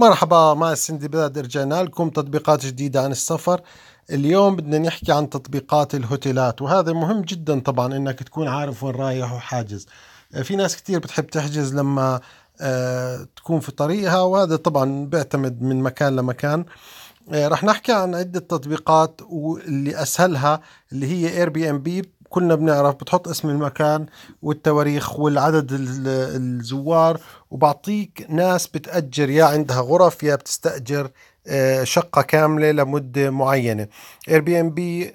مرحبا مع السندباد رجعنا لكم تطبيقات جديدة عن السفر. اليوم بدنا نحكي عن تطبيقات الهوتيلات وهذا مهم جدا طبعا إنك تكون عارف وين رايح وحاجز. في ناس كتير بتحب تحجز لما آه، تكون في طريقها وهذا طبعا بيعتمد من مكان لمكان. آه، رح نحكي عن عدة تطبيقات واللي أسهلها اللي هي Airbnb كلنا بنعرف بتحط اسم المكان والتواريخ والعدد الزوار وبعطيك ناس بتأجر يا عندها غرف يا بتستأجر آه، شقة كاملة لمدة معينة. Airbnb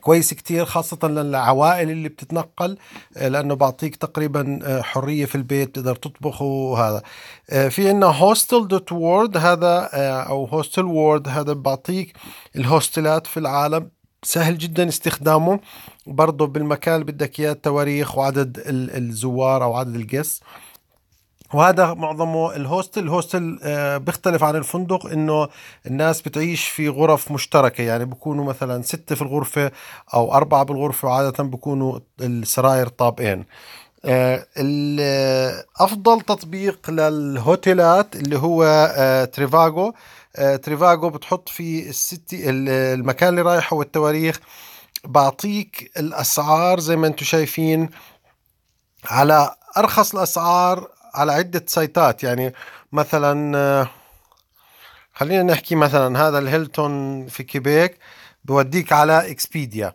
كويس كتير خاصة للعوائل اللي بتتنقل آه، لأنه بعطيك تقريبا آه، حرية في البيت تقدر تطبخ وهذا. في عنا Hostel dot World هذا أو Hostelworld هذا بعطيك الهوستلات في العالم. سهل جدا استخدامه. برضه بالمكان اللي بدك إياه التواريخ وعدد الزوار أو عدد ال guests وهذا معظمه ال hostel. ال hostel آه، بيختلف عن الفندق إنه الناس بتعيش في غرف مشتركة. يعني بكونوا مثلا ستة في الغرفة أو أربعة بالغرفة وعادة بكونوا السراير طابقين. آه، أفضل تطبيق للهوتيلات اللي هو آه، Trivago آه، Trivago بتحط في ال city المكان اللي رايحه والتواريخ. بعطيك الأسعار زي ما أنتم شايفين على أرخص الأسعار على عدة سايتات. يعني مثلا خلينا نحكي مثلا هذا الهيلتون في كيبيك بوديك على Expedia.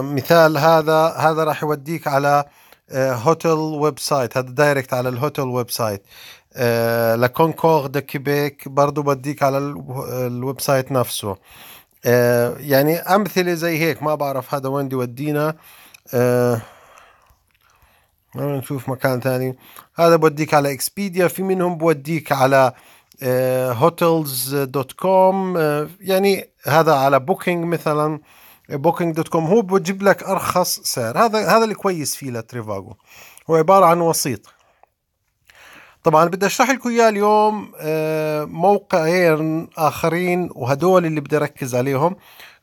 مثال هذا هذا راح يوديك على hotel website. هذا direct على ال hotel website. Le Concorde de Québec برضو بديك على ال website نفسه. آه يعني أمثلة زي هيك ما بعرف هذا وين يودينا آه نشوف مكان ثاني هذا بوديك على Expedia في منهم بوديك على Hotels dot com يعني هذا على Booking مثلا. Booking dot com هو بجيب لك أرخص سعر. هذا هذا اللي كويس فيه ل Trivago هو عبارة عن وسيط. طبعا بدي أشرح لكم إياه اليوم آه، موقعين آخرين وهدول اللي بدي أركز عليهم.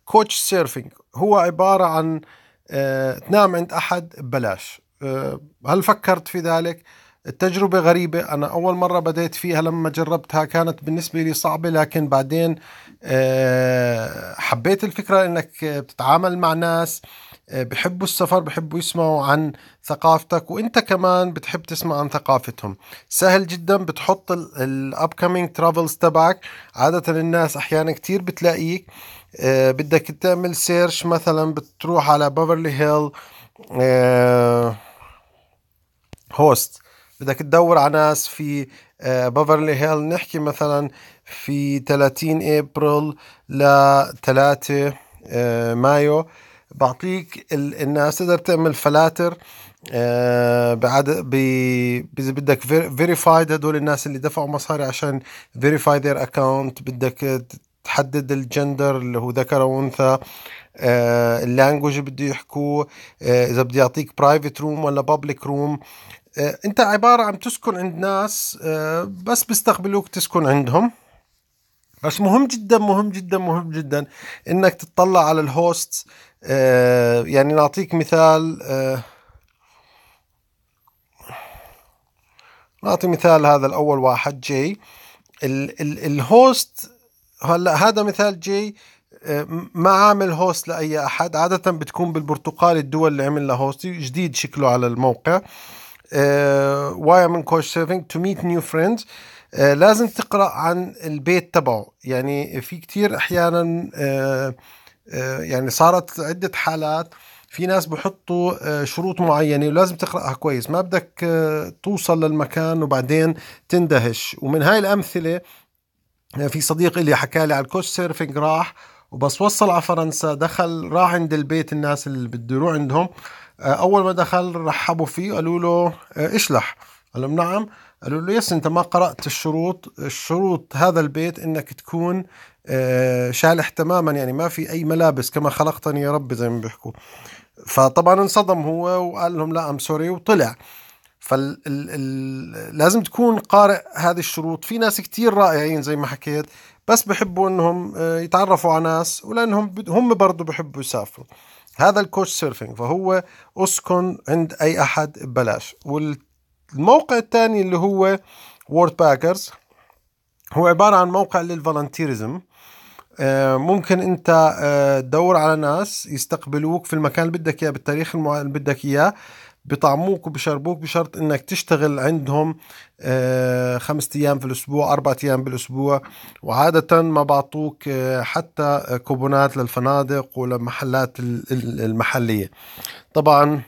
Couchsurfing هو عبارة عن آه، تنام عند أحد ببلاش آه، هل فكرت في ذلك؟ التجربة غريبة. أنا أول مرة بديت فيها لما جربتها كانت بالنسبة لي صعبة لكن بعدين حبيت الفكرة أنك بتتعامل مع ناس. بحبوا السفر بحبوا يسمعوا عن ثقافتك وإنت كمان بتحب تسمع عن ثقافتهم. سهل جدا بتحط ال upcoming travels تبعك. عادة الناس أحيانا كتير بتلاقيك آه، بدك تعمل search مثلا بتروح على Beverly Hill host بدك تدور على ناس في Beverly Hill نحكي مثلا في 30 ابريل ل 3 مايو. بعطيك الناس تقدر تعمل فلاتر آه بعد إذا بدك verified هدول الناس اللي دفعوا مصاري عشان verify their account بدك تحدد الجندر اللي هو ذكر أو أنثى آه ال language بده يحكوه آه إذا بدي يعطيك private room ولا public room آه أنت عبارة عم تسكن عند ناس بس بيستقبلوك تسكن عندهم. بس مهم جدا مهم جدا مهم جدا إنك تطلع على ال host. آه يعني نعطيك مثال آه نعطي مثال هذا الأول واحد جي ال ال ال host هلا هذا مثال جي آه، ما عامل host لأي أحد. عادة بتكون بالبرتقال الدول اللي عمل لها host. جديد شكله على الموقع. why I'm on Couchsurfing to meet new friends لازم تقرأ عن البيت تبعه. يعني في كتير أحيانا آه آه، يعني صارت عدة حالات في ناس بحطوا آه، شروط معينة ولازم تقرأها كويس. ما بدك آه، توصل للمكان وبعدين تندهش. ومن هاي الأمثلة في صديق لي حكى لي على ال Couchsurfing راح وبس وصل على فرنسا دخل راح عند البيت الناس اللي بده يروح عندهم. أول ما دخل رحبوا فيه قالوا له اشلح قال لهم نعم. قالوا له yes أنت ما قرأت الشروط الشروط هذا البيت إنك تكون آه، شالح تماما يعني ما في أي ملابس كما خلقتني يا رب زي ما بيحكوا. فطبعا انصدم هو وقال لهم لا I'm sorry وطلع. فلازم تكون قارئ هذه الشروط. في ناس كتير رائعين زي ما حكيت بس بحبوا إنهم آه، يتعرفوا على ناس ولأنهم هم برضه بحبوا يسافروا. هذا ال Couchsurfing فهو اسكن عند أي أحد ببلاش والموقع الثاني اللي هو Worldpackers هو عبارة عن موقع لل volunteerism آه، ممكن انت آه، تدور على ناس يستقبلوك في المكان اللي بدك إياه بالتاريخ اللي بدك إياه بطعموك وبشربوك بشرط إنك تشتغل عندهم آه، خمسة أيام في الأسبوع اربعة أيام بالأسبوع. وعادة ما بعطوك حتى كوبونات للفنادق وللمحلات المحلية. طبعا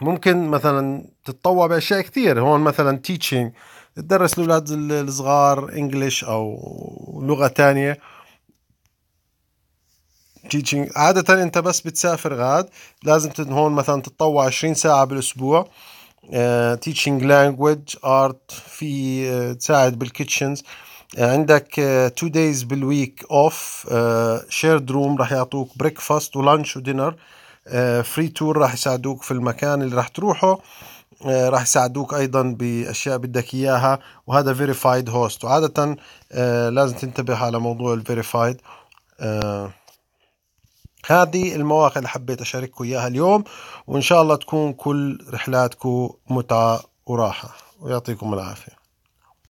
ممكن مثلا تتطوع بأشياء كثير. هون مثلا teaching تدرس الأولاد الصغار English أو لغة تانية. teaching عادة أنت بس بتسافر غاد. لازم هون مثلا تتطوع 20 ساعة بالأسبوع. teaching language art في uh, تساعد بال kitchens uh, عندك 2 uh, days بال week off shared room راح يعطوك breakfast و lunch و dinner free tour راح يساعدوك في المكان اللي راح تروحه. آه، راح يساعدوك أيضا بأشياء بدك إياها وهذا verified host وعادة آه، لازم تنتبه على موضوع الفيريفايد آه، هذه المواقع اللي حبيت أشارككم إياها اليوم وإن شاء الله تكون كل رحلاتكم متعة وراحة. ويعطيكم العافية.